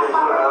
Something.